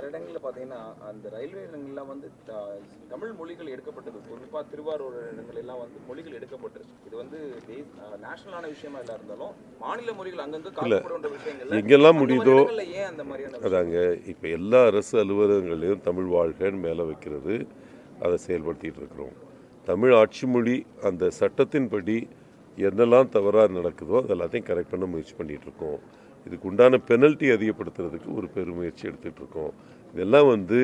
பல இடங்களில் பார்த்தீங்கன்னா அந்த ரயில்வே இடங்கள்லாம் வந்து தமிழ் மொழிகள் எடுக்கப்பட்டது. குறிப்பாக திருவாரூர் இடங்கள் எல்லாம் வந்து மொழிகள் எடுக்கப்பட்டிருக்கு. இது வந்து நேஷனலான விஷயமா இல்ல இருந்தாலும் மாநில மொழிகள் அங்கங்க விஷயங்கள்ல எங்கெல்லாம் முடியுதோ ஏன் அந்த மாதிரியான அதாங்க. இப்போ எல்லா அரசு அலுவலகங்களையும் தமிழ் வாழ்கன்னு மேலே வைக்கிறது அதை செயல்படுத்திட்டு இருக்கிறோம். தமிழ் ஆட்சி மொழி அந்த சட்டத்தின்படி என்னெல்லாம் தவறாக நடக்குதோ அது எல்லாத்தையும் கரெக்ட் பண்ண முயற்சி பண்ணிட்டு இருக்கோம். இதுக்கு உண்டான பெனல்ட்டி அதிகப்படுத்துறதுக்கு ஒரு பெருமுயற்சி எடுத்துட்டு இருக்கோம். இதெல்லாம் வந்து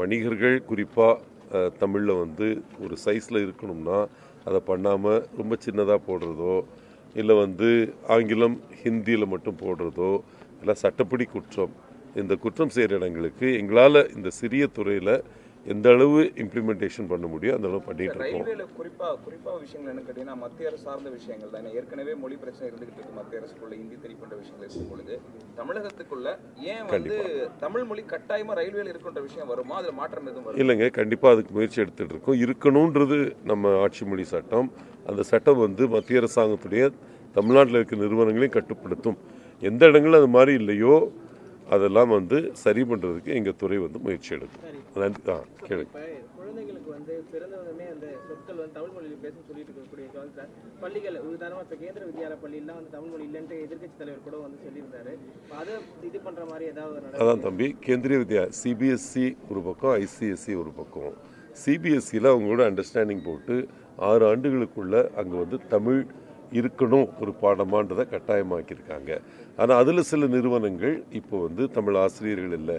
வணிகர்கள் குறிப்பாக தமிழில் வந்து ஒரு சைஸில் இருக்கணும்னா அதை பண்ணாமல் ரொம்ப சின்னதாக போடுறதோ இல்லை வந்து ஆங்கிலம் ஹிந்தியில் மட்டும் போடுறதோ இல்லை சட்டப்படி குற்றம் இந்த குற்றம் செய்கிற இடங்களுக்கு எங்களால் இந்த சிறிய துறையில் எந்த அளவு இம்ப்ளிமெண்டேஷன் பண்ண முடியும் அந்த அளவு பண்ணிட்டு இருக்கோம். ரயில்வேல குறிப்பா குறிப்பா விஷயங்கள் என்ன கேட்டீங்கன்னா மத்திய அரசு சார்ந்த விஷயங்கள் தான். ஏற்கனவே மொழி பிரச்சனை இருந்துகிட்டு இருக்கு. மத்திய அரசுக்குள்ள ஹிந்தி தெரி போன்ற விஷயங்கள் இருக்கும் பொழுது தமிழகத்துக்குள்ள ஏன் வந்து தமிழ் மொழி கட்டாயமா ரயில்வேல இருக்கின்ற விஷயம் வருமா? அதுல மாற்றம் எதுவும் வரும்? இல்லைங்க கண்டிப்பாக அதுக்கு முயற்சி எடுத்துட்டு இருக்கோம். இருக்கணுன்றது நம்ம ஆட்சி மொழி சட்டம். அந்த சட்டம் வந்து மத்திய அரசாங்கத்துடைய தமிழ்நாட்டில் இருக்க நிறுவனங்களையும் கட்டுப்படுத்தும். எந்த இடங்களும் அது மாதிரி இல்லையோ அதெல்லாம் வந்து சரி பண்ணுறதுக்கு எங்கள் துறை வந்து முயற்சி எடுக்கும். நன்றி ஆ கேளு இப்ப குழந்தைகளுக்கு வந்து பிறந்தவருமே அந்த சொற்கள் வந்து தமிழ் மொழியில் பேச சொல்லிட்டு இருக்கக்கூடிய காலத்துல பள்ளிகள் உதாரணமா இப்ப கேந்திர வித்யாலய பள்ளியெல்லாம் வந்து தமிழ் மொழி இல்லைன்ட்டு எதிர்க்கட்சி தலைவர் கூட வந்து சொல்லியிருந்தாரு. இப்ப அதை இது பண்ற மாதிரி ஏதாவது ஒரு நடவடிக்கை அதான் தம்பி கேந்திரிய வித்யா சிபிஎஸ்சி ஒரு பக்கம் ஐசிஎஸ்சி ஒரு பக்கம். சிபிஎஸ்சியில் அவங்களோட அண்டர்ஸ்டாண்டிங் போட்டு ஆறு ஆண்டுகளுக்குள்ள அங்கே வந்து தமிழ் இருக்கணும் ஒரு பாடமான்றதை கட்டாயமாக்கியிருக்காங்க. ஆனால் அதில் சில நிறுவனங்கள் இப்போ வந்து தமிழ் ஆசிரியர்கள் இல்லை.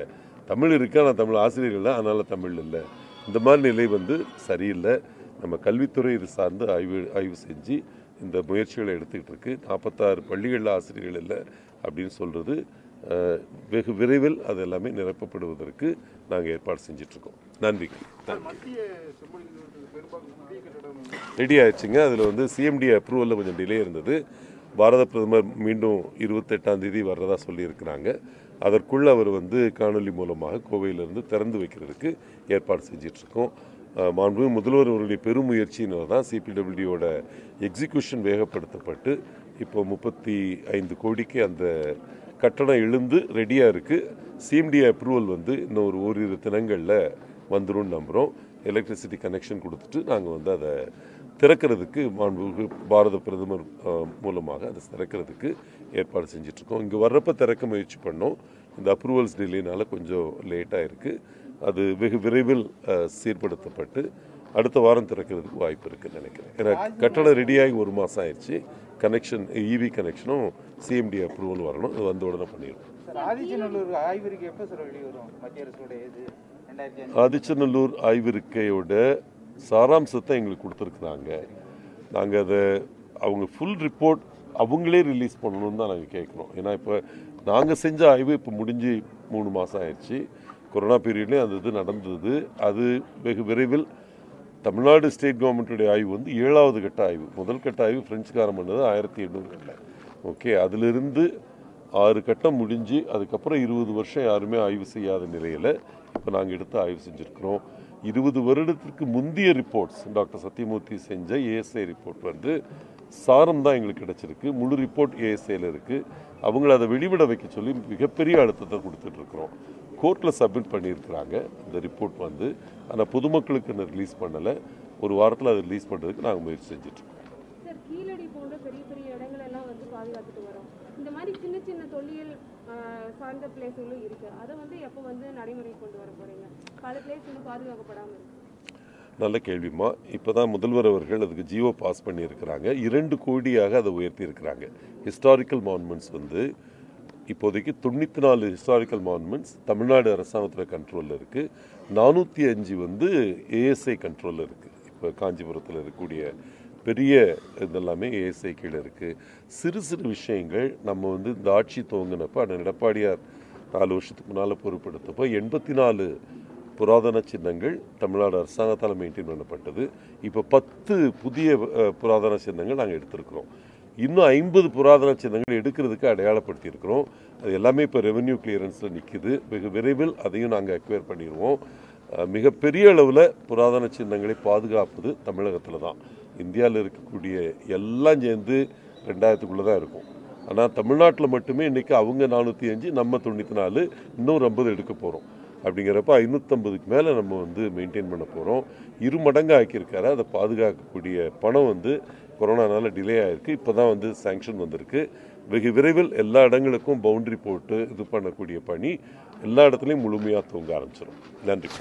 தமிழ் இருக்கு? ஆனால் தமிழ் ஆசிரியர்கள் இல்லை. அதனால் தமிழ் இல்லை. இந்த மாதிரி நிலை வந்து சரியில்லை. நம்ம கல்வித்துறை இது சார்ந்து ஆய்வு ஆய்வு செஞ்சு இந்த முயற்சிகளை எடுத்துக்கிட்டு இருக்கு. நாற்பத்தாறு பள்ளிகளில் ஆசிரியர்கள் இல்லை அப்படின்னு சொல்கிறது வெகு விரைவில் அது எல்லாமே நிரப்பப்படுவதற்கு நாங்கள் ஏற்பாடு செஞ்சிட்ருக்கோம் நன்றி. ரெடி ஆயிடுச்சுங்க. அதில் வந்து சிஎம்டி அப்ரூவலில் கொஞ்சம் டிலே இருந்தது. பாரத பிரதமர் மீண்டும் இருபத்தெட்டாம் தேதி வர்றதா சொல்லியிருக்கிறாங்க. அதற்குள் அவர் வந்து காணொலி மூலமாக கோவையிலிருந்து திறந்து வைக்கிறதுக்கு ஏற்பாடு செஞ்சிட்ருக்கோம். மாண்பு முதல்வர் அவருடைய பெருமுயற்சியினால் தான் சிபிடபிள்யூட எக்ஸிக்யூஷன் வேகப்படுத்தப்பட்டு இப்போ முப்பத்தி ஐந்து கோடிக்கு அந்த கட்டணம் எழுந்து ரெடியாக இருக்குது சிஎம்டி அப்ரூவல் வந்து இன்னும் ஒரு ஓரிரு தினங்களில் வந்துரும்னு நம்புகிறோம் எலக்ட்ரிசிட்டி கனெக்ஷன் கொடுத்துட்டு நாங்கள் வந்து அதை திறக்கிறதுக்கு மாண்புமிகு பாரத பிரதமர் மூலமாக அதை திறக்கிறதுக்கு ஏற்பாடு செஞ்சிட்ருக்கோம். இங்கே வர்றப்ப திறக்க முயற்சி பண்ணோம். இந்த அப்ரூவல்ஸ் டிலேனால கொஞ்சம் லேட்டாக இருக்குது அது வெகு விரைவில் சீர்படுத்தப்பட்டு அடுத்த வாரம் திறக்கிறதுக்கு வாய்ப்பு இருக்குன்னு நினைக்கிறேன். ஏன்னா கட்டணம் ரெடியாகி ஒரு மாதம் ஆயிடுச்சு. கனெக்ஷன் இவி கனெக்ஷனும் சிஎம்டி அப்ரூவல் வரணும். அது வந்த உடனே பண்ணிடுவோம். ஆதிச்சநல்லூர் ஆய்வறிக்கை எப்போ சார் வெளிவரும் மத்திய அரசோட இது ஆதிச்சநல்லூர் ஆய்விருக்கையோட சாராம்சத்தை எங்களுக்கு கொடுத்துருக்குறாங்க. நாங்கள் அதை அவங்க ஃபுல் ரிப்போர்ட் அவங்களே ரிலீஸ் பண்ணணும்னு தான் நாங்கள் கேட்குறோம். ஏன்னா இப்போ நாங்கள் செஞ்ச ஆய்வு இப்போ முடிஞ்சு மூணு மாதம் ஆயிடுச்சு. கொரோனா பீரியட்லேயும் அந்த இது நடந்தது. அது வெகு விரைவில் தமிழ்நாடு ஸ்டேட் கவர்மெண்ட்டுடைய ஆய்வு வந்து ஏழாவது கட்ட ஆய்வு. முதல் கட்ட ஆய்வு பிரெஞ்சுக்காரன் பண்ணது ஆயிரத்தி எண்ணூறு ஓகே அதிலிருந்து ஆறு கட்டம் முடிஞ்சு அதுக்கப்புறம் இருபது வருஷம் யாருமே ஆய்வு செய்யாத நிலையில் இப்போ நாங்கள் எடுத்து ஆய்வு செஞ்சுருக்கிறோம். இருபது வருடத்திற்கு முந்தைய ரிப்போர்ட்ஸ் டாக்டர் சத்யமூர்த்தி செஞ்ச ஏஎஸ்ஐ ரிப்போர்ட் வந்து சாரம் தான் எங்களுக்கு கிடைச்சிருக்கு. முழு ரிப்போர்ட் ஏஎஸ்ஐயில் இருக்குது அவங்கள அதை வெளிவிட வைக்க சொல்லி மிகப்பெரிய அழுத்தத்தை கொடுத்துட்ருக்குறோம் கோர்ட்டில் சப்மிட் பண்ணியிருக்கிறாங்க. அந்த ரிப்போர்ட் வந்து. ஆனால் பொதுமக்களுக்கு அதை ரிலீஸ் பண்ணலை. ஒரு வாரத்தில் அதை ரிலீஸ் பண்ணுறதுக்கு நாங்கள் முயற்சி செஞ்சுட்ருக்கோம் பாதுகாத்துட்டு வரோம். இந்த மாதிரி சின்ன சின்ன தொழில் சார்ந்த பிளேஸுகளும் இருக்கு. அதை வந்து எப்போ வந்து நடைமுறை கொண்டு வர போறீங்க? பல பிளேஸ் வந்து பாதுகாக்கப்படாமல் இருக்கு. நல்ல கேள்விம்மா. இப்போ தான் முதல்வர் அவர்கள் அதுக்கு ஜியோ பாஸ் பண்ணியிருக்கிறாங்க. இரண்டு கோடியாக அதை உயர்த்தி இருக்கிறாங்க ஹிஸ்டாரிக்கல் மானுமெண்ட்ஸ் வந்து இப்போதைக்கு தொண்ணூற்றி நாலு ஹிஸ்டாரிக்கல் மானுமெண்ட்ஸ் தமிழ்நாடு அரசாங்கத்தில் கண்ட்ரோலில் இருக்குது நானூற்றி அஞ்சு வந்து ஏஎஸ்ஐ கண்ட்ரோலில் இருக்குது இப்போ காஞ்சிபுரத்தில் இருக்கக்கூடிய பெரிய இதெல்லாமே ஏஎஸ்ஐ கீழே இருக்குது சிறு சிறு விஷயங்கள் நம்ம வந்து இந்த ஆட்சி துவங்கினப்போ அண்ணன் எடப்பாடியார் நாலு வருஷத்துக்கு முன்னால் பொறுப்பெடுத்தப்போ எண்பத்தி நாலு புராதன சின்னங்கள் தமிழ்நாடு அரசாங்கத்தால் மெயின்டைன் பண்ணப்பட்டது. இப்போ பத்து புதிய புராதன சின்னங்கள் நாங்கள் எடுத்திருக்கிறோம். இன்னும் ஐம்பது புராதன சின்னங்கள் எடுக்கிறதுக்கு அடையாளப்படுத்தியிருக்கிறோம். அது எல்லாமே இப்போ ரெவென்யூ கிளியரன்ஸில் நிற்கிது வெகு விரைவில் அதையும் நாங்கள் அக்வயர் பண்ணிடுவோம். மிகப்பெரிய அளவில் புராதன சின்னங்களை பாதுகாப்பது தமிழகத்தில் தான். இந்தியாவில் இருக்கக்கூடிய எல்லாம் சேர்ந்து ரெண்டாயிரத்துக்குள்ளே தான் இருக்கும். ஆனால் தமிழ்நாட்டில் மட்டுமே இன்றைக்கி அவங்க நானூற்றி அஞ்சு நம்ம தொண்ணூற்றி நாலு இன்னும் ஐம்பது எடுக்க போகிறோம் அப்படிங்கிறப்ப ஐநூற்றம்பதுக்கு மேலே நம்ம வந்து மெயின்டைன் பண்ண போகிறோம் இரு மடங்கு ஆக்கியிருக்காரு. அதை பாதுகாக்கக்கூடிய பணம் வந்து கொரோனானால டிலே ஆகிருக்கு இப்போ தான் வந்து சேங்ஷன் வந்திருக்கு. வெகு விரைவில் எல்லா இடங்களுக்கும் பவுண்டரி போட்டு இது பண்ணக்கூடிய பணி எல்லா இடத்துலையும் முழுமையாக தூங்க ஆரம்பிச்சிடும் நன்றி.